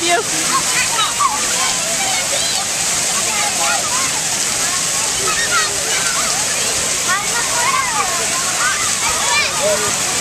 Matthew? Thank you.